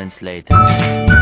moments later.